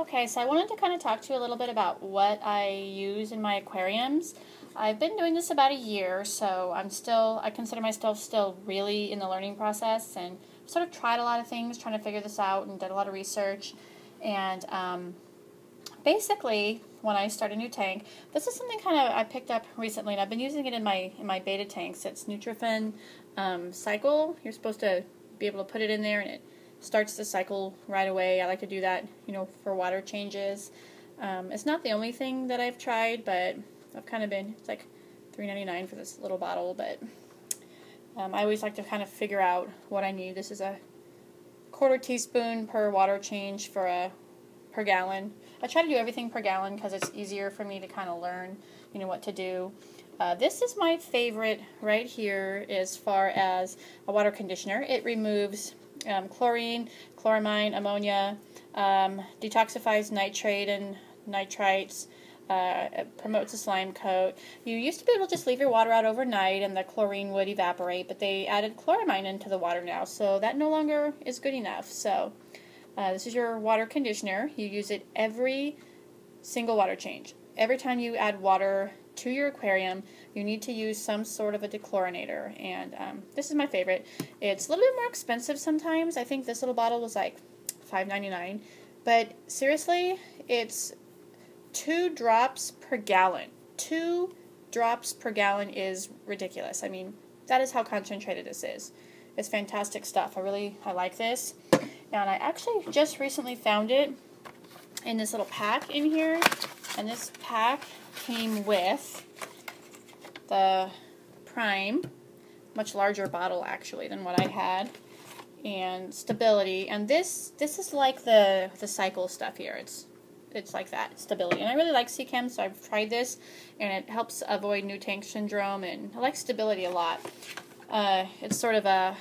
Okay, so I wanted to kind of talk to you a little bit about what I use in my aquariums. I've been doing this about a year, so I'm still, I consider myself still really in the learning process and sort of tried a lot of things trying to figure this out and did a lot of research. And um, basically, when I start a new tank, this is something kind of I picked up recently and I've been using it in my in my beta tanks. It's Nutrifin um, Cycle. You're supposed to be able to put it in there and it starts the cycle right away. I like to do that, you know, for water changes. Um, it's not the only thing that I've tried, but I've kind of been, it's like $3.99 for this little bottle, but um, I always like to kind of figure out what I need. This is a quarter teaspoon per water change for a per gallon. I try to do everything per gallon because it's easier for me to kind of learn, you know, what to do. Uh, this is my favorite right here as far as a water conditioner. It removes um, chlorine, chloramine, ammonia, um, detoxifies nitrate and nitrites, uh, promotes a slime coat. You used to be able to just leave your water out overnight and the chlorine would evaporate, but they added chloramine into the water now, so that no longer is good enough. So uh, this is your water conditioner. You use it every single water change. Every time you add water to your aquarium, you need to use some sort of a dechlorinator. And um, this is my favorite. It's a little bit more expensive sometimes. I think this little bottle was like $5.99. But seriously, it's two drops per gallon. Two drops per gallon is ridiculous. I mean, that is how concentrated this is. It's fantastic stuff. I really, I like this. And I actually just recently found it in this little pack in here. And this pack came with the Prime, much larger bottle actually than what I had, and Stability. And this this is like the the cycle stuff here. It's it's like that stability, and I really like Seachem, so I've tried this, and it helps avoid new tank syndrome, and I like stability a lot. Uh, it's sort of a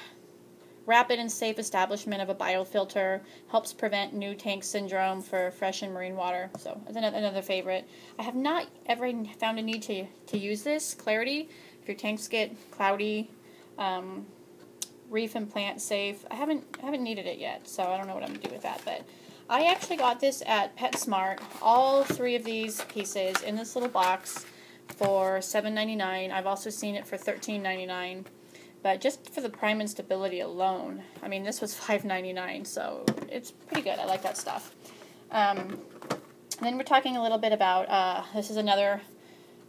rapid and safe establishment of a biofilter helps prevent new tank syndrome for fresh and marine water. So that's another favorite. I have not ever found a need to, to use this, Clarity, if your tanks get cloudy, um, reef and plant safe. I haven't, I haven't needed it yet, so I don't know what I'm going to do with that. But I actually got this at PetSmart, all three of these pieces in this little box for $7.99. I've also seen it for $13.99. But just for the prime and stability alone, I mean, this was $5.99, so it's pretty good. I like that stuff. Um, then we're talking a little bit about, uh, this is another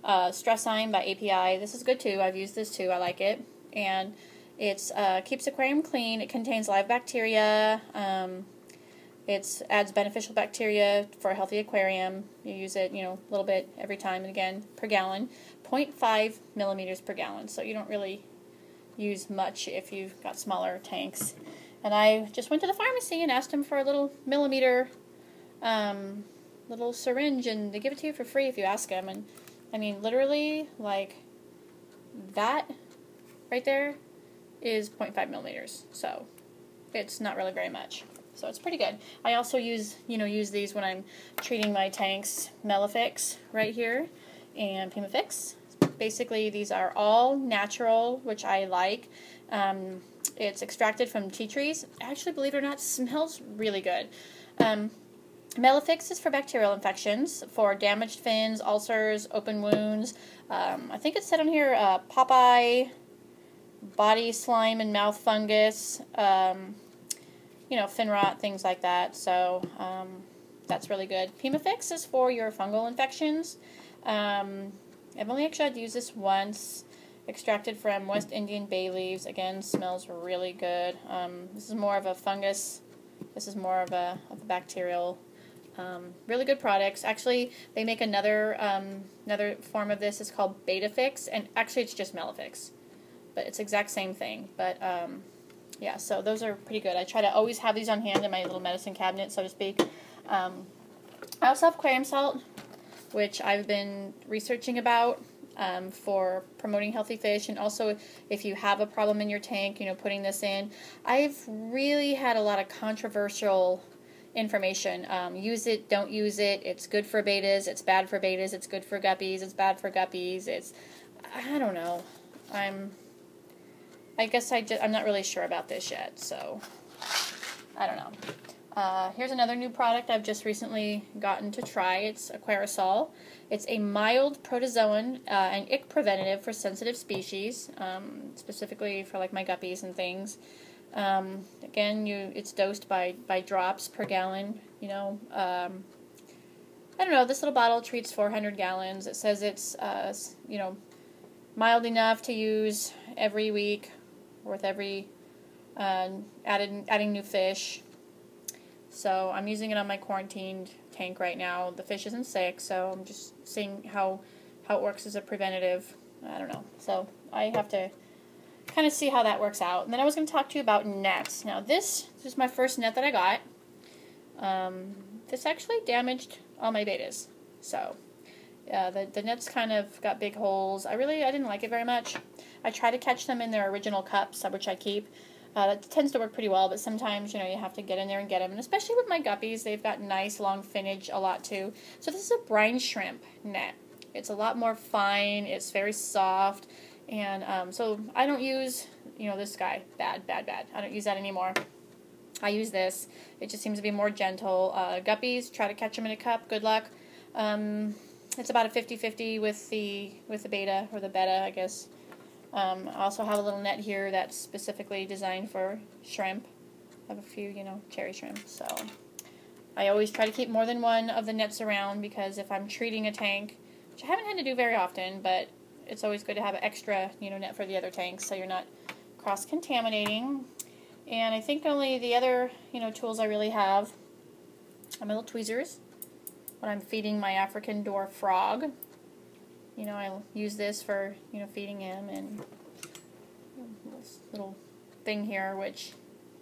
uh, Stress Zyme by API. This is good too. I've used this too. I like it. And it uh, keeps aquarium clean. It contains live bacteria. Um, it adds beneficial bacteria for a healthy aquarium. You use it, you know, a little bit every time and again per gallon. 0.5 millimeters per gallon. So you don't really use much if you've got smaller tanks. And I just went to the pharmacy and asked them for a little millimeter um, little syringe, and they give it to you for free if you ask them. And I mean, literally, like that right there is 0.5 millimeters. So it's not really very much. So it's pretty good. I also use, you know, use these when I'm treating my tanks. Melafix right here and Pimafix Basically, these are all natural, which I like. Um, it's extracted from tea trees. Actually, believe it or not, smells really good. Um, Melafix is for bacterial infections, for damaged fins, ulcers, open wounds. Um, I think it said on here uh, Popeye, body slime and mouth fungus, um, you know, fin rot, things like that. So um, that's really good. Pimafix is for your fungal infections. I've only actually had to use this once. Extracted from West Indian bay leaves. Again, smells really good. Um, this is more of a fungus. This is more of a, of a bacterial. Um, really good products. Actually, they make another um, another form of this. It's called Betafix, and actually, it's just Melafix, but it's exact same thing. But um, yeah, so those are pretty good. I try to always have these on hand in my little medicine cabinet, so to speak. Um, I also have aquarium salt which I've been researching about um, for promoting healthy fish. And also, if you have a problem in your tank, you know, putting this in. I've really had a lot of controversial information. Um, use it, don't use it. It's good for betas, It's bad for betas, It's good for guppies. It's bad for guppies. It's, I don't know. I'm, I guess I just, I'm not really sure about this yet. So, I don't know. Uh, here's another new product I've just recently gotten to try. It's Aquarisol. It's a mild protozoan uh, and ick preventative for sensitive species, um, specifically for like my guppies and things. Um, again, you it's dosed by by drops per gallon. You know, um, I don't know. This little bottle treats 400 gallons. It says it's uh, you know mild enough to use every week, with every uh, added adding new fish. So I'm using it on my quarantined tank right now. The fish isn't sick, so I'm just seeing how how it works as a preventative. I don't know. So I have to kind of see how that works out. And then I was going to talk to you about nets. Now this, this is my first net that I got. Um, this actually damaged all my betas. So the, the nets kind of got big holes. I really, I didn't like it very much. I try to catch them in their original cups, which I keep. Uh, that tends to work pretty well, but sometimes, you know, you have to get in there and get them. And especially with my guppies, they've got nice long finnage a lot too. So this is a brine shrimp net. It's a lot more fine. It's very soft. And um, so I don't use, you know, this guy. Bad, bad, bad. I don't use that anymore. I use this. It just seems to be more gentle. Uh, guppies, try to catch them in a cup. Good luck. Um, it's about a 50-50 with the with the beta or the betta, I guess. Um, I also have a little net here that's specifically designed for shrimp. I have a few, you know, cherry shrimp. So I always try to keep more than one of the nets around because if I'm treating a tank, which I haven't had to do very often, but it's always good to have an extra, you know, net for the other tanks so you're not cross-contaminating. And I think only the other, you know, tools I really have are my little tweezers when I'm feeding my African dwarf frog you know, I'll use this for, you know, feeding him and this little thing here, which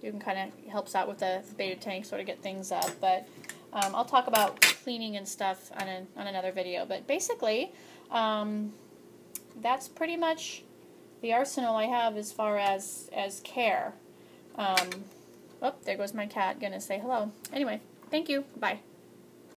you can kind of helps out with the, beta tank sort of get things up. But um, I'll talk about cleaning and stuff on, a, on another video. But basically, um, that's pretty much the arsenal I have as far as, as care. Um, oh, there goes my cat. Gonna say hello. Anyway, thank you. Bye.